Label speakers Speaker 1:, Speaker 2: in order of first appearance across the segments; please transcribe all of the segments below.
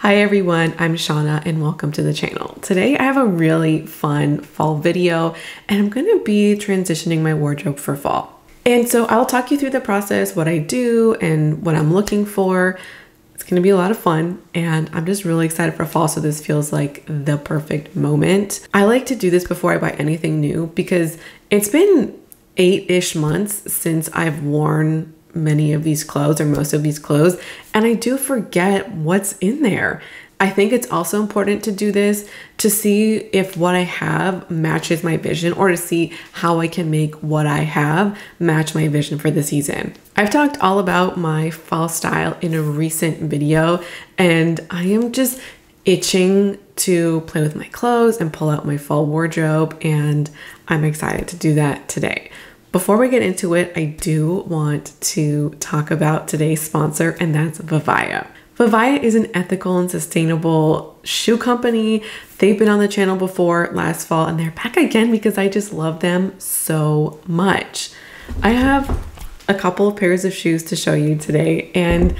Speaker 1: Hi everyone, I'm Shawna and welcome to the channel. Today I have a really fun fall video and I'm to be transitioning my wardrobe for fall. And so I'll talk you through the process, what I do and what I'm looking for. It's to be a lot of fun and I'm just really excited for fall so this feels like the perfect moment. I like to do this before I buy anything new because it's been eight-ish months since I've worn many of these clothes or most of these clothes, and I do forget what's in there. I think it's also important to do this to see if what I have matches my vision or to see how I can make what I have match my vision for the season. I've talked all about my fall style in a recent video, and I am just itching to play with my clothes and pull out my fall wardrobe, and I'm excited to do that today. Before we get into it, I do want to talk about today's sponsor, and that's Vivaia. Vivaia is an ethical and sustainable shoe company. They've been on the channel before last fall, and they're back again because I just love them so much. I have a couple of pairs of shoes to show you today, and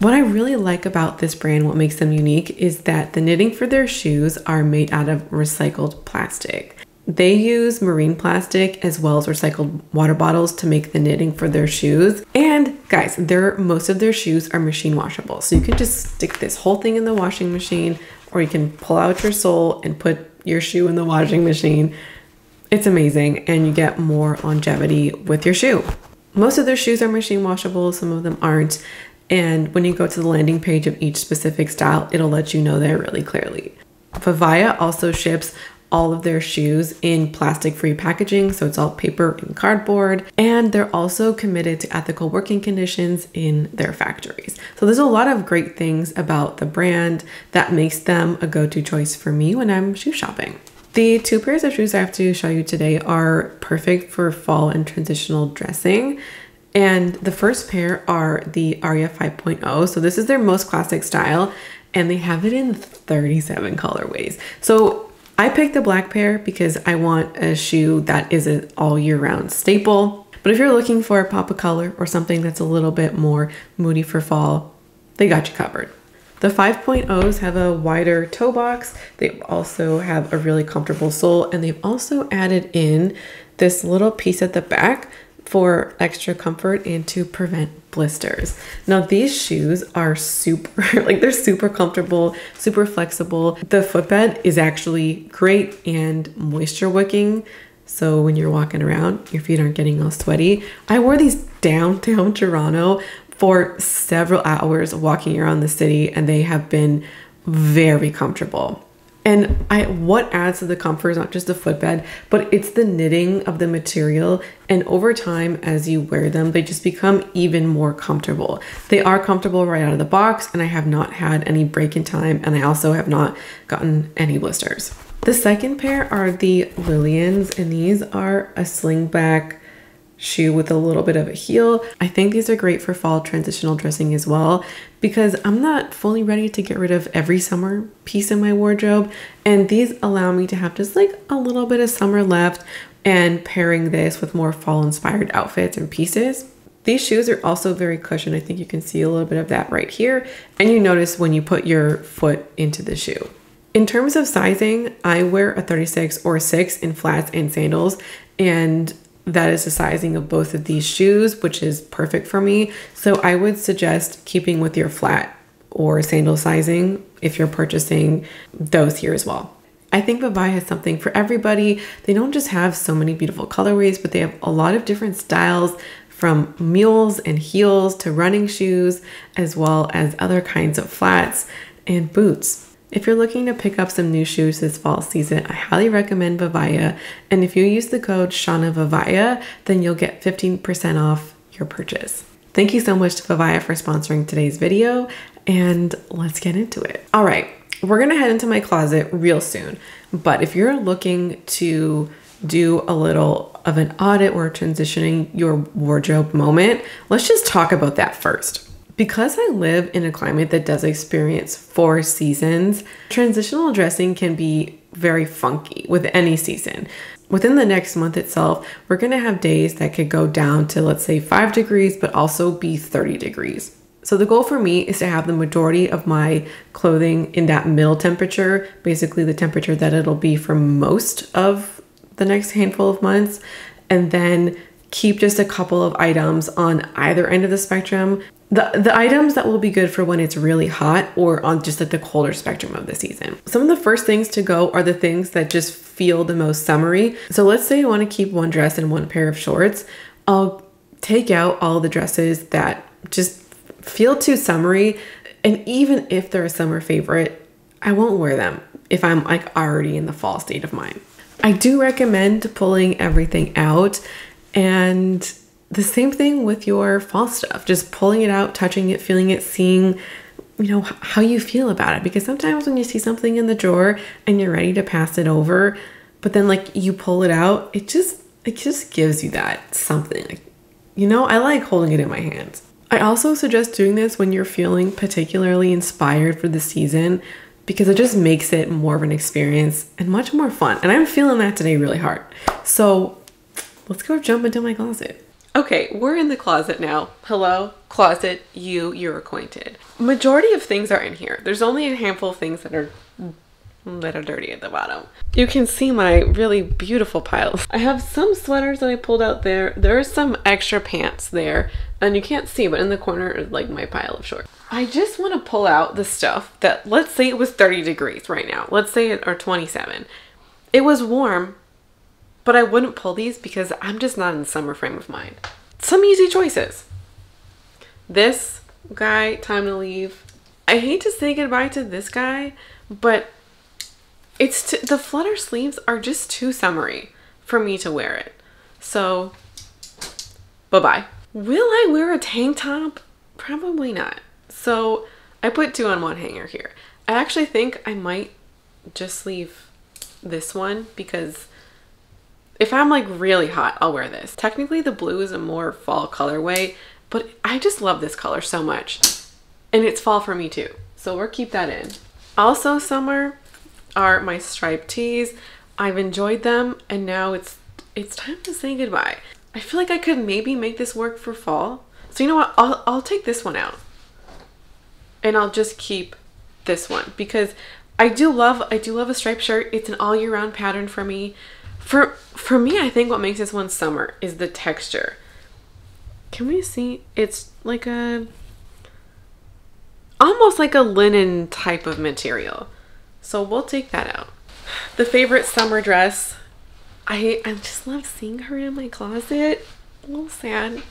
Speaker 1: what I really like about this brand, what makes them unique, is that the knitting for their shoes are made out of recycled plastic. They use marine plastic as well as recycled water bottles to make the knitting for their shoes. And guys, their most of their shoes are machine washable. So you can just stick this whole thing in the washing machine or you can pull out your sole and put your shoe in the washing machine. It's amazing and you get more longevity with your shoe. Most of their shoes are machine washable, some of them aren't. And when you go to the landing page of each specific style, it'll let you know there really clearly. Vivaia also ships all of their shoes in plastic free packaging, so it's all paper and cardboard. And they're also committed to ethical working conditions in their factories. So there's a lot of great things about the brand that makes them a go to choice for me when I'm shoe shopping. The two pairs of shoes I have to show you today are perfect for fall and transitional dressing. And the first pair are the Aria 5.0. So this is their most classic style and they have it in 37 colorways. So I picked the black pair because I want a shoe that is an all year round staple. But if you're looking for a pop of color or something that's a little bit more moody for fall, they got you covered. The 5.0s have a wider toe box. They also have a really comfortable sole and they've also added in this little piece at the back for extra comfort and to prevent blisters. Now these shoes are super like they're super comfortable, super flexible. The footbed is actually great and moisture wicking. So when you're walking around, your feet aren't getting all sweaty. I wore these downtown Toronto for several hours walking around the city and they have been very comfortable. And I what adds to the comfort is not just the footbed, but it's the knitting of the material. And over time, as you wear them, they just become even more comfortable. They are comfortable right out of the box, and I have not had any break in time, and I also have not gotten any blisters. The second pair are the Lylianns, and these are a slingback shoe with a little bit of a heel. I think these are great for fall transitional dressing as well because I'm not fully ready to get rid of every summer piece in my wardrobe and these allow me to have just like a little bit of summer left and pairing this with more fall inspired outfits and pieces. These shoes are also very cushioned. I think you can see a little bit of that right here and you notice when you put your foot into the shoe. In terms of sizing, I wear a 36 or 6 in flats and sandals and that is the sizing of both of these shoes, which is perfect for me. So I would suggest keeping with your flat or sandal sizing if you're purchasing those here as well. I think Vivaia has something for everybody. They don't just have so many beautiful colorways, but they have a lot of different styles from mules and heels to running shoes, as well as other kinds of flats and boots. If you're looking to pick up some new shoes this fall season, I highly recommend Vivaia. And if you use the code Shawna Vivaia, then you'll get 15% off your purchase. Thank you so much to Vivaia for sponsoring today's video, and let's get into it. All right, we're gonna head into my closet real soon. But if you're looking to do a little of an audit or transitioning your wardrobe moment, let's just talk about that first. Because I live in a climate that does experience four seasons, transitional dressing can be very funky with any season. Within the next month itself, we're gonna have days that could go down to, let's say, five degrees, but also be 30 degrees. So the goal for me is to have the majority of my clothing in that middle temperature, basically the temperature that it'll be for most of the next handful of months, and then keep just a couple of items on either end of the spectrum. The, the items that will be good for when it's really hot or on just like the colder spectrum of the season. Some of the first things to go are the things that just feel the most summery. So let's say I want to keep one dress and one pair of shorts. I'll take out all the dresses that just feel too summery. And even if they're a summer favorite, I won't wear them if I'm like already in the fall state of mind. I do recommend pulling everything out and the same thing with your fall stuff, just pulling it out, touching it, feeling it, seeing you know how you feel about it because sometimes when you see something in the drawer and you're ready to pass it over, but then like you pull it out, it just it just gives you that something. Like, you know, I like holding it in my hands. I also suggest doing this when you're feeling particularly inspired for the season because it just makes it more of an experience and much more fun. And I'm feeling that today really hard. So let's go jump into my closet. Okay, we're in the closet now. Hello, closet, you, you're acquainted. Majority of things are in here. There's only a handful of things that are that are dirty at the bottom. You can see my really beautiful piles. I have some sweaters that I pulled out there. There are some extra pants there and you can't see, but in the corner is like my pile of shorts. I just want to pull out the stuff that, let's say it was 30 degrees right now. Let's say it, or 27. It was warm, but I wouldn't pull these because I'm just not in the summer frame of mind. Some easy choices. This guy, time to leave. I hate to say goodbye to this guy, but it's the flutter sleeves are just too summery for me to wear it. So, bye bye. Will I wear a tank top? Probably not. So, I put two on one hanger here. I actually think I might just leave this one because if I'm like really hot, I'll wear this. Technically, the blue is a more fall colorway, but I just love this color so much. And it's fall for me too. So we'll keep that in. Also summer, are my striped tees. I've enjoyed them and now it's it's time to say goodbye. I feel like I could maybe make this work for fall. So you know what? I'll, I'll take this one out. And I'll just keep this one because I do love I do love a striped shirt. It's an all year round pattern for me. For for me, I think what makes this one summer is the texture. Can we see? It's like a almost like a linen type of material. So we'll take that out. The favorite summer dress. I I just love seeing her in my closet. A little sad.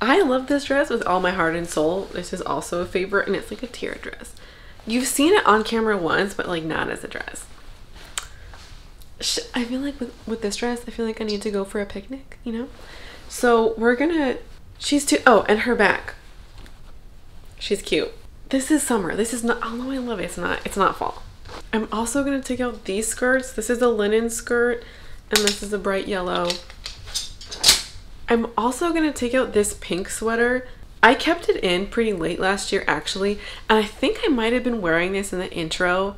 Speaker 1: I love this dress with all my heart and soul. This is also a favorite and it's like a tiara dress. You've seen it on camera once, but like not as a dress. I feel like with, with this dress, I feel like I need to go for a picnic, you know? So we're gonna, she's too, oh, and her back. She's cute. This is summer. This is not, although I love it, it's not, it's not fall. I'm also to take out these skirts. This is a linen skirt and this is a bright yellow. I'm also to take out this pink sweater. I kept it in pretty late last year actually, and I think I might have been wearing this in the intro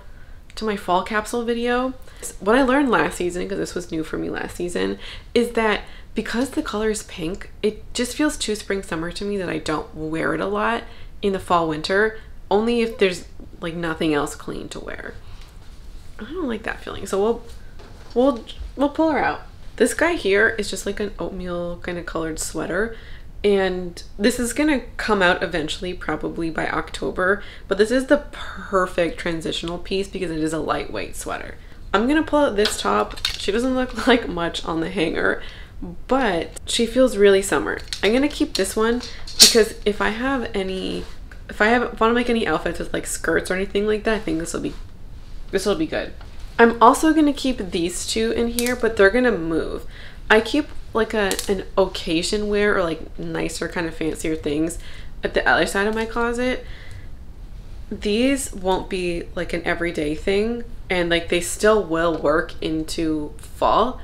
Speaker 1: to my fall capsule video. What I learned last season, because this was new for me last season, is that because the color is pink, it just feels too spring summer to me that I don't wear it a lot in the fall winter, only if there's like nothing else clean to wear. I don't like that feeling. So we'll we'll we'll pull her out. This guy here is just like an oatmeal kind of colored sweater. And this is gonna come out eventually, probably by October. But this is the perfect transitional piece because it is a lightweight sweater. I'm gonna pull out this top. She doesn't look like much on the hanger, but she feels really summer. I'm gonna keep this one because if I have any if I have want to make any outfits with like skirts or anything like that, I think this will be this will be good. I'm also to keep these two in here, but they're to move. I keep like a an occasion wear or like nicer kind of fancier things at the other side of my closet. These won't be like an everyday thing and like they still will work into fall.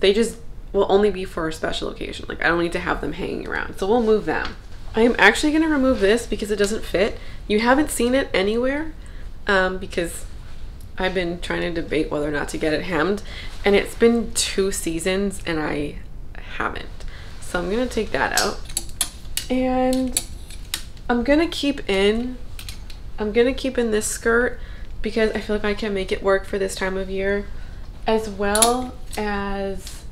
Speaker 1: They just will only be for a special occasion. Like I don't need to have them hanging around. So we'll move them. I am actually going to remove this because it doesn't fit. You haven't seen it anywhere um, because I've been trying to debate whether or not to get it hemmed and it's been two seasons and I haven't. So I'm going to take that out. And I'm gonna keep in, I'm gonna keep in this skirt because I feel like I can make it work for this time of year as well as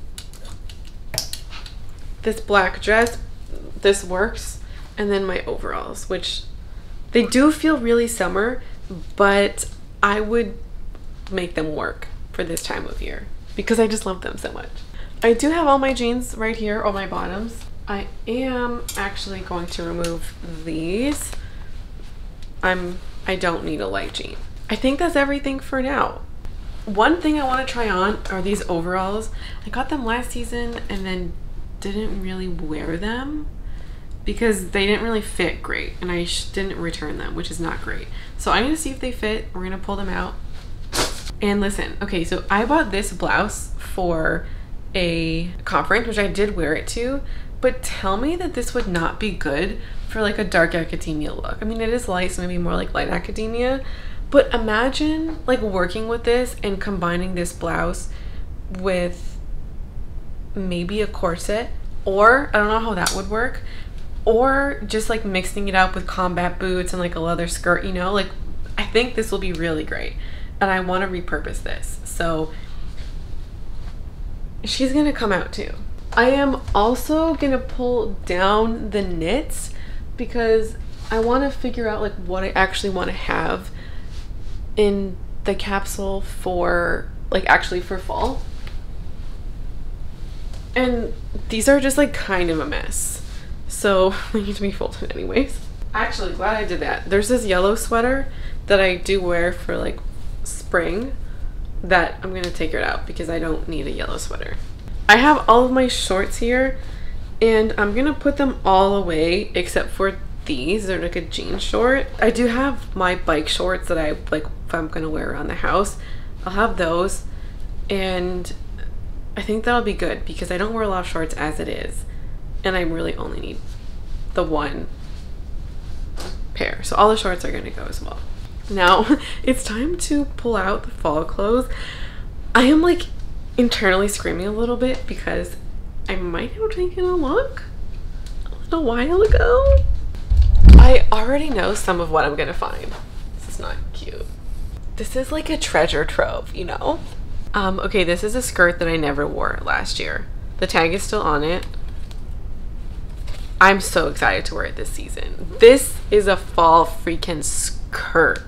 Speaker 1: this black dress. This works. And then my overalls, which they do feel really summer, but I would make them work for this time of year because I just love them so much. I do have all my jeans right here, all my bottoms. I am actually going to remove these. I'm I don't need a light jean. I think that's everything for now. One thing I want to try on are these overalls. I got them last season and then didn't really wear them because they didn't really fit great and I didn't return them, which is not great. So I'm gonna see if they fit. We're gonna pull them out. And listen, okay, so I bought this blouse for a conference, which I did wear it to, but tell me that this would not be good for like a dark academia look. I mean, it is light, so maybe more like light academia, but imagine like working with this and combining this blouse with maybe a corset or I don't know how that would work or just like mixing it up with combat boots and like a leather skirt, you know, like I think this will be really great. And I want to repurpose this. So she's going to come out too. I am also going to pull down the knits because I want to figure out like what I actually want to have in the capsule for like actually for fall. And these are just like kind of a mess. So they need to be folded anyways. Actually, glad I did that. There's this yellow sweater that I do wear for like spring that I'm gonna take it out because I don't need a yellow sweater. I have all of my shorts here and I'm gonna put them all away except for these. They're like a jean short. I do have my bike shorts that I like if I'm gonna wear around the house. I'll have those and I think that'll be good because I don't wear a lot of shorts as it is and I really only need the one pair. So all the shorts are gonna go as well. Now it's time to pull out the fall clothes. I am like internally screaming a little bit because I might have taken a look a little while ago. I already know some of what I'm gonna find. This is not cute. This is like a treasure trove, you know? Um, okay, this is a skirt that I never wore last year. The tag is still on it. I'm so excited to wear it this season. This is a fall freaking skirt.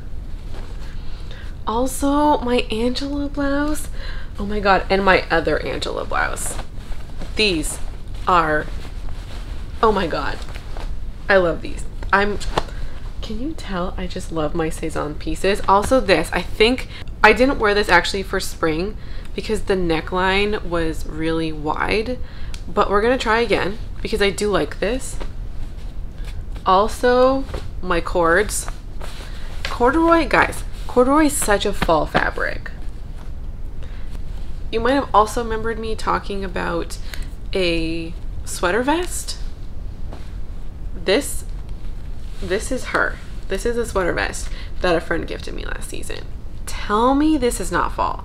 Speaker 1: Also, my Angela blouse. Oh my god, and my other Angela blouse. These are Oh my god. I love these. I'm Can you tell I just love my Sézane pieces? Also this, I think I didn't wear this actually for spring because the neckline was really wide, but we're to try again because I do like this. Also, my cords. Corduroy, guys, Corduroy is such a fall fabric. You might have also remembered me talking about a sweater vest. This, this is her. This is a sweater vest that a friend gifted me last season. Tell me this is not fall.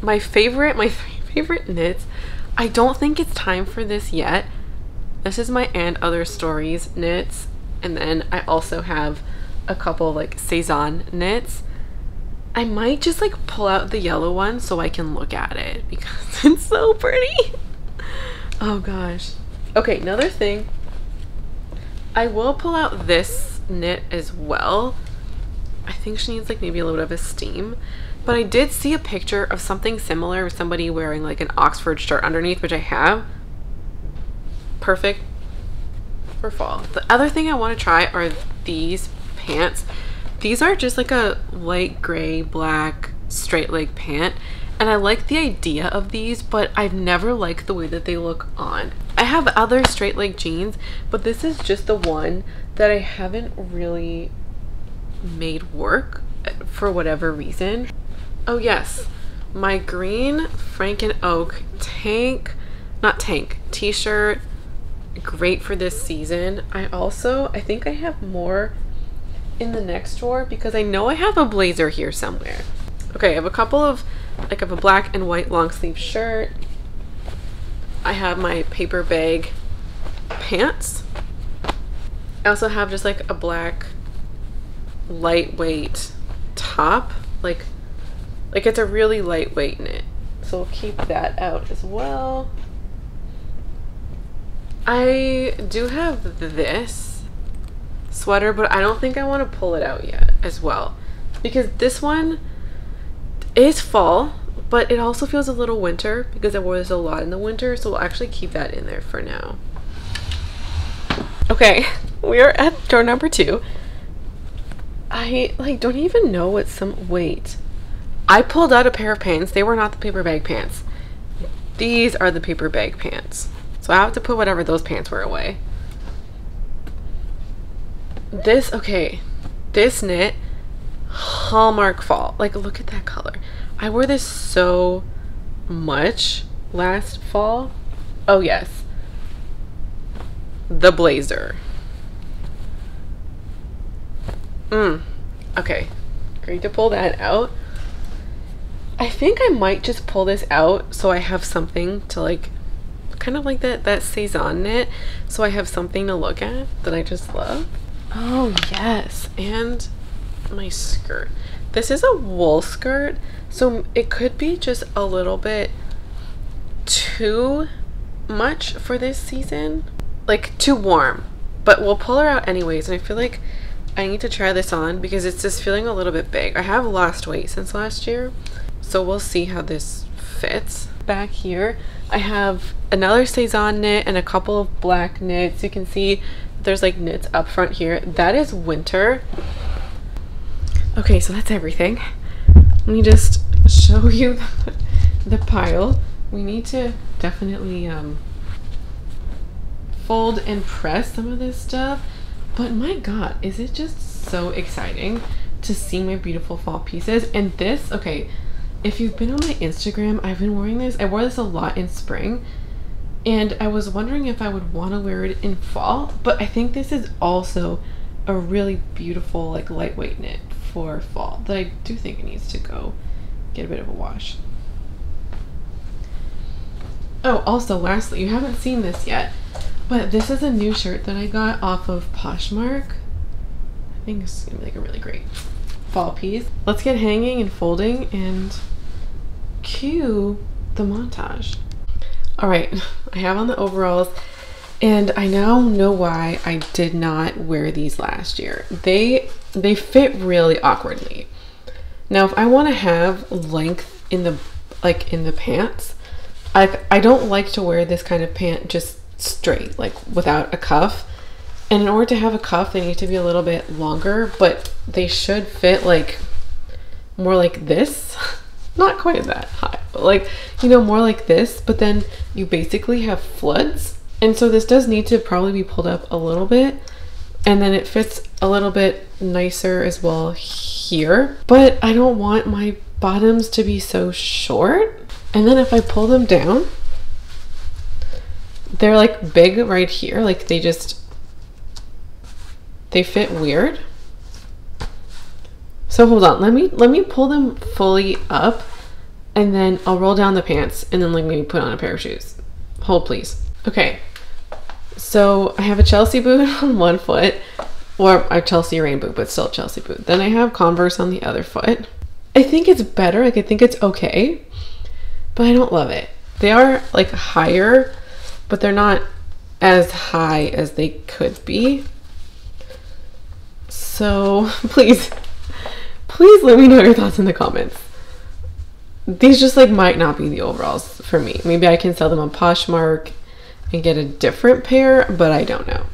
Speaker 1: My favorite, my three favorite knits. I don't think it's time for this yet. This is my and other stories knits. And then I also have a couple like Sézane knits. I might just like pull out the yellow one so I can look at it because it's so pretty. Oh gosh. Okay, another thing. I will pull out this knit as well. I think she needs like maybe a little bit of a steam. But I did see a picture of something similar with somebody wearing like an Oxford shirt underneath, which I have. Perfect for fall. The other thing I want to try are these pants. These are just like a light gray, black, straight leg pant. And I like the idea of these, but I've never liked the way that they look on. I have other straight leg jeans, but this is just the one that I haven't really made work for whatever reason. Oh yes, my green Frank and Oak tank, not tank, t-shirt, great for this season. I also, I think I have more in the next drawer because I know I have a blazer here somewhere. Okay, I have a couple of, I have a black and white long sleeve shirt. I have my paper bag pants. I also have just like a black lightweight top. Like like it's a really lightweight knit. So we'll keep that out as well. I do have this sweater, but I don't think I want to pull it out yet as well. Because this one is fall, but it also feels a little winter because I wore this a lot in the winter. So we'll actually keep that in there for now. Okay, we are at door number two. I like don't even know what some wait. I pulled out a pair of pants. They were not the paper bag pants. These are the paper bag pants. So I have to put whatever those pants were away. This, okay, this knit, Hallmark fall. Like, look at that color. I wore this so much last fall. Oh, yes. The blazer. Mm. Okay. Great to pull that out. I think I might just pull this out so I have something to like kind of like that that Sézane knit so I have something to look at that I just love. Oh yes, and my skirt. This is a wool skirt, so it could be just a little bit too much for this season. Like too warm, but we'll pull her out anyways. And I feel like I need to try this on because it's just feeling a little bit big. I have lost weight since last year, so we'll see how this fits. Back here, I have another Sézane knit and a couple of black knits. You can see there's like knits up front here. That is winter. Okay, so that's everything. Let me just show you the, pile. We need to definitely um, fold and press some of this stuff. But my god, is it just so exciting to see my beautiful fall pieces? And this, okay, if you've been on my Instagram, I've been wearing this. I wore this a lot in spring. And I was wondering if I would want to wear it in fall, but I think this is also a really beautiful like lightweight knit for fall that I do think it needs to go get a bit of a wash. Oh, also lastly, you haven't seen this yet, but this is a new shirt that I got off of Poshmark. I think it's gonna be like a really great fall piece. Let's get hanging and folding and cue the montage. All right, I have on the overalls and I now know why I did not wear these last year. They they fit really awkwardly. Now, if I want to have length in the like in the pants, I I don't like to wear this kind of pant just straight, like without a cuff. And in order to have a cuff, they need to be a little bit longer, but they should fit like more like this. not quite that high, but like, you know, more like this, but then you basically have floods. And so this does need to probably be pulled up a little bit and then it fits a little bit nicer as well here. But I don't want my bottoms to be so short. And then if I pull them down, they're like big right here. Like they just, they fit weird. So hold on, let me let me pull them fully up and then I'll roll down the pants and then like maybe put on a pair of shoes. Hold please. Okay. So I have a Chelsea boot on one foot or a Chelsea rain boot, but still Chelsea boot. Then I have Converse on the other foot. I think it's better. Like I think it's okay, but I don't love it. They are like higher, but they're not as high as they could be. So please please let me know your thoughts in the comments. These just like might not be the overalls for me. Maybe I can sell them on Poshmark and get a different pair, but I don't know.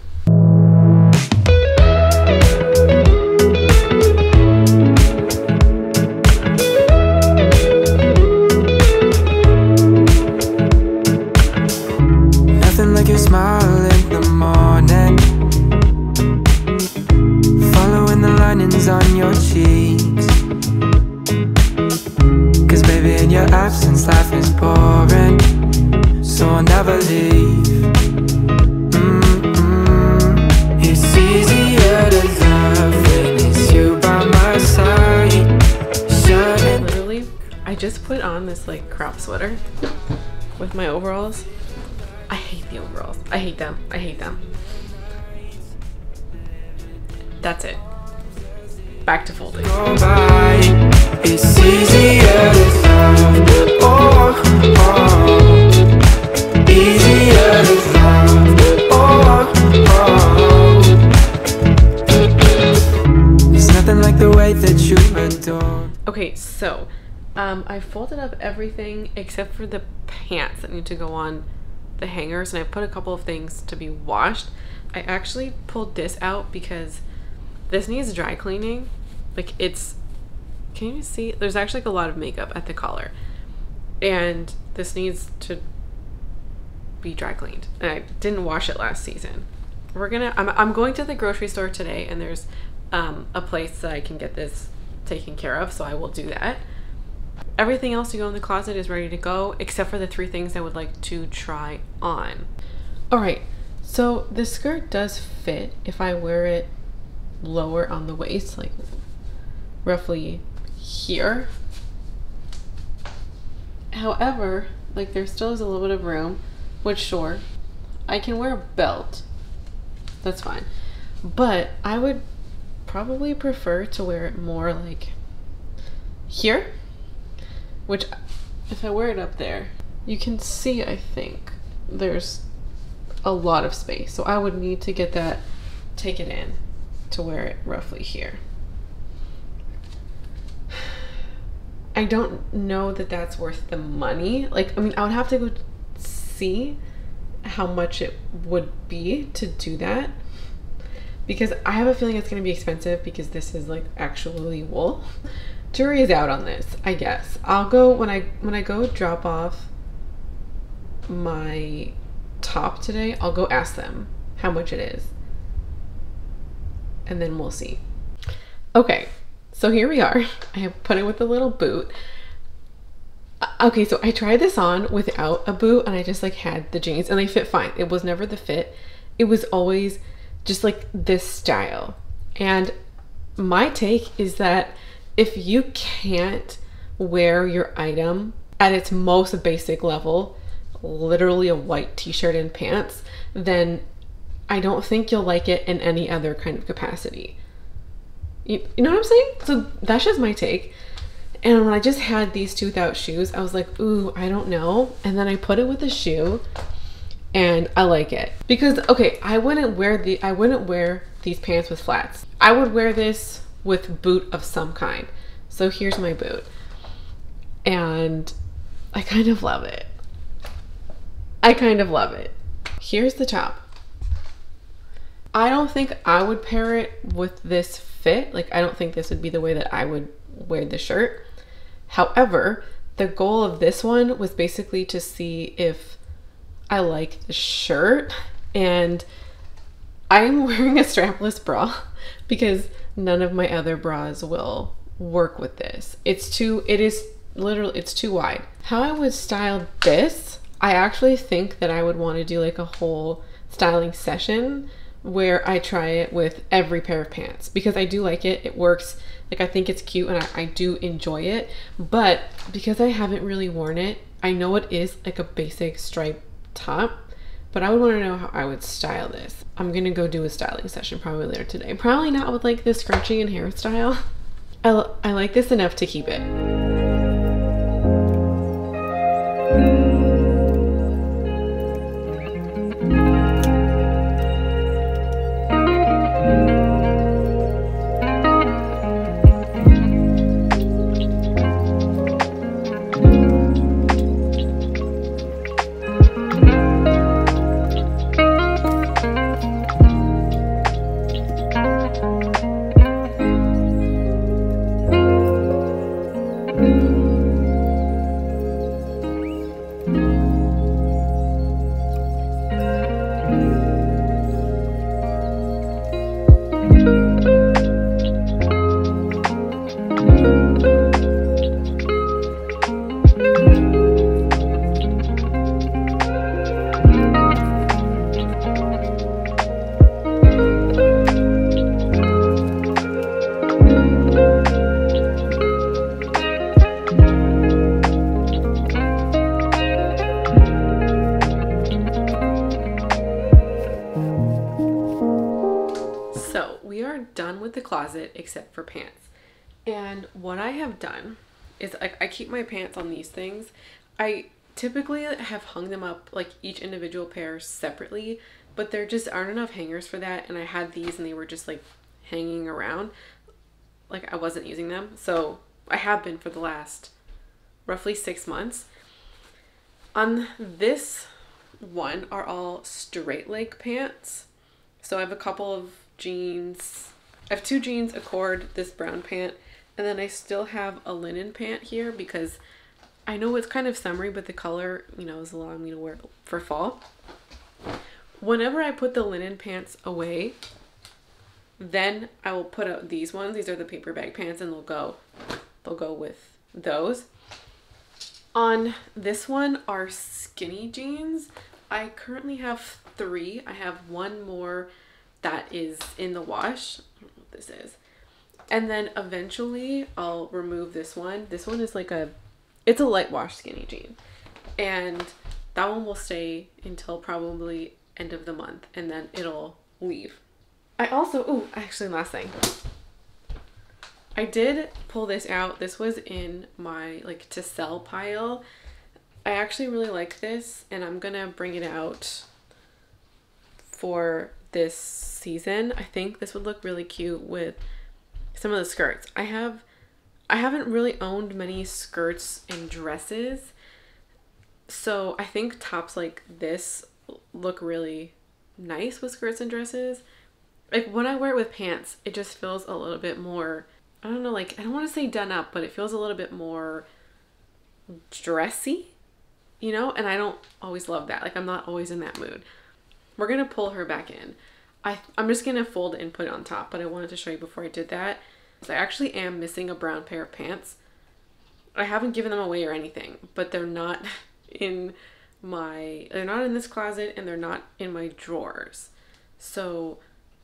Speaker 2: That you adore.
Speaker 1: Okay, so um, I folded up everything except for the pants that need to go on the hangers, and I put a couple of things to be washed. I actually pulled this out because this needs dry cleaning. Like it's, can you see? There's actually like a lot of makeup at the collar, and this needs to be dry cleaned. And I didn't wash it last season. We're gonna. I'm I'm going to the grocery store today, and there's um, a place that I can get this taken care of, so I will do that. Everything else to go in the closet is ready to go, except for the three things I would like to try on. All right, so the skirt does fit if I wear it lower on the waist, like roughly here. However, like there still is a little bit of room, which sure, I can wear a belt. That's fine. But I would probably prefer to wear it more like here, which if I wear it up there, you can see, I think, there's a lot of space. So I would need to get that, take it in to wear it roughly here. I don't know that that's worth the money. Like, I mean, I would have to go see how much it would be to do that because I have a feeling it's going to be expensive because this is like actually wool. Jury is out on this, I guess. I'll go when I when I go drop off my top today, I'll go ask them how much it is. And then we'll see. Okay. So here we are. I have put it with a little boot. Uh, Okay, so I tried this on without a boot and I just like had the jeans and they fit fine. It was never the fit. It was always just like this style. And my take is that if you can't wear your item at its most basic level, literally a white t shirt and pants, then I don't think you'll like it in any other kind of capacity. You, you know what I'm saying? So that's just my take. And when I just had these two without shoes, I was like, ooh, I don't know. And then I put it with a shoe and I like it. Because okay, I wouldn't wear the I wouldn't wear these pants with flats. I would wear this with boot of some kind. So here's my boot. And I kind of love it. I kind of love it. Here's the top. I don't think I would pair it with this fit. Like, I don't think this would be the way that I would wear the shirt. However, the goal of this one was basically to see if I like the shirt. And I'm wearing a strapless bra because none of my other bras will work with this. It's too, it is literally, it's too wide. How I would style this, I actually think that I would want to do like a whole styling session where I try it with every pair of pants because I do like it. It works. Like I think it's cute and I, I do enjoy it. But because I haven't really worn it, I know it is like a basic stripe top. But I would want to know how I would style this. I'm gonna go do a styling session probably later today. Probably not with like the scrunchie and hairstyle. I, I like this enough to keep it. And what I have done is I, I keep my pants on these things. I typically have hung them up like each individual pair separately, but there just aren't enough hangers for that. And I had these and they were just like hanging around. Like I wasn't using them. So I have been for the last roughly six months. On this one are all straight leg pants. So I have a couple of jeans. I have two jeans, a cord, this brown pant, and then I still have a linen pant here because I know it's kind of summery, but the color, you know, is allowing me to wear for fall. Whenever I put the linen pants away, then I will put out these ones. These are the paper bag pants and they'll go they'll go with those. On this one are skinny jeans. I currently have three. I have one more that is in the wash. I don't know what this is. And then eventually I'll remove this one. This one is like a, it's a light wash skinny jean. And that one will stay until probably end of the month and then it'll leave. I also, oh, actually last thing. I did pull this out. This was in my like to sell pile. I actually really like this and I'm gonna bring it out for this season. I think this would look really cute with some of the skirts. I have I haven't really owned many skirts and dresses. So I think tops like this look really nice with skirts and dresses. Like when I wear it with pants, it just feels a little bit more I don't know, like I don't want to say done up, but it feels a little bit more dressy, you know? And I don't always love that. Like I'm not always in that mood. We're going to pull her back in. I, I'm just to fold and put it on top, but I wanted to show you before I did that. So I actually am missing a brown pair of pants. I haven't given them away or anything, but they're not in my, they're not in this closet and they're not in my drawers. So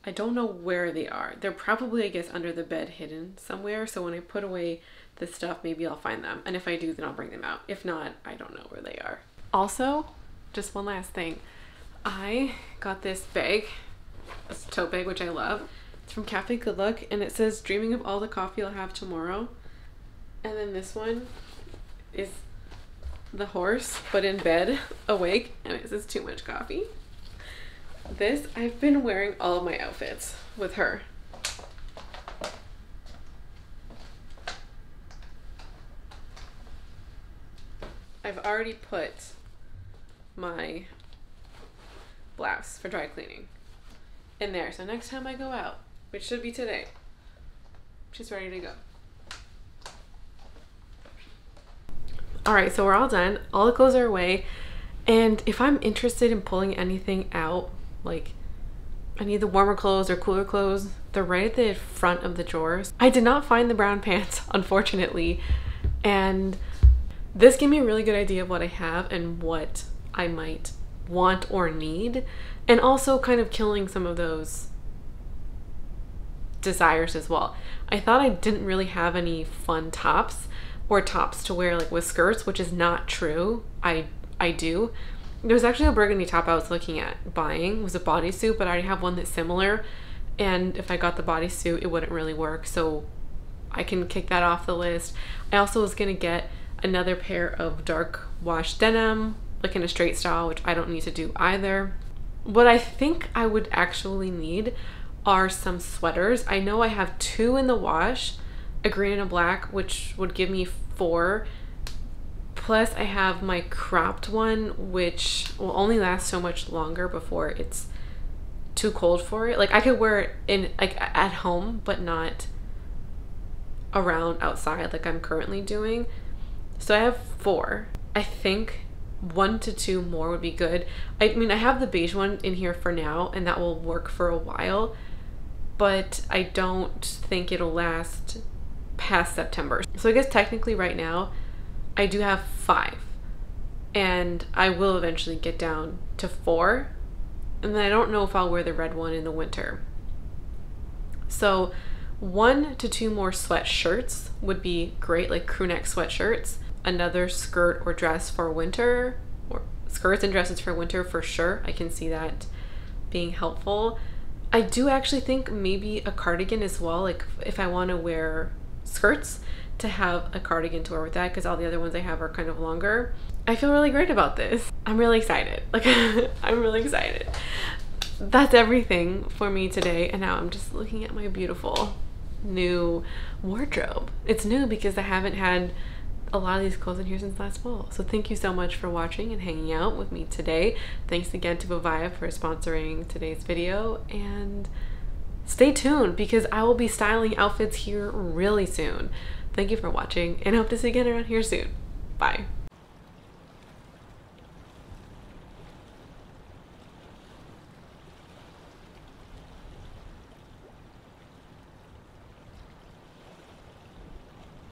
Speaker 1: I don't know where they are. They're probably, I guess, under the bed hidden somewhere. So when I put away the stuff, maybe I'll find them. And if I do, then I'll bring them out. If not, I don't know where they are. Also, just one last thing. I got this bag, this tote bag, which I love. It's from Cafe Good Luck, and it says, dreaming of all the coffee I'll have tomorrow. And then this one is the horse, but in bed, awake, and it says too much coffee. This, I've been wearing all of my outfits with her. I've already put my blouse for dry cleaning in there. So next time I go out, which should be today, she's ready to go. All right, so we're all done. All the clothes are away. And if I'm interested in pulling anything out, like I need the warmer clothes or cooler clothes, they're right at the front of the drawers. I did not find the brown pants, unfortunately. And this gave me a really good idea of what I have and what I might want or need. And also kind of killing some of those desires as well. I thought I didn't really have any fun tops or tops to wear like with skirts, which is not true. I I do. There was actually a burgundy top I was looking at buying. It was a bodysuit, but I already have one that's similar. And if I got the bodysuit, it wouldn't really work. So I can kick that off the list. I also was to get another pair of dark wash denim, like in a straight style, which I don't need to do either. What I think I would actually need are some sweaters. I know I have two in the wash, a green and a black, which would give me four Plus I have my cropped one, which will only last so much longer before it's too cold for it. Like I could wear it in like at home, but not around outside like I'm currently doing. So I have four. I think one to two more would be good. I mean, I have the beige one in here for now, and that will work for a while, but I don't think it'll last past September. So I guess technically right now, I do have five. And I will eventually get down to four. And then I don't know if I'll wear the red one in the winter. So, one to two more sweatshirts would be great, like crew neck sweatshirts. Another skirt or dress for winter, or skirts and dresses for winter for sure. I can see that being helpful. I do actually think maybe a cardigan as well. Like if I want to wear skirts, to have a cardigan to wear with that because all the other ones I have are kind of longer. I feel really great about this. I'm really excited. Like I'm really excited. That's everything for me today. And now I'm just looking at my beautiful new wardrobe. It's new because I haven't had a lot of these clothes in here since last fall. So thank you so much for watching and hanging out with me today. Thanks again to Vivaia for sponsoring today's video and stay tuned because I will be styling outfits here really soon. Thank you for watching and hope to see you again around here soon. Bye.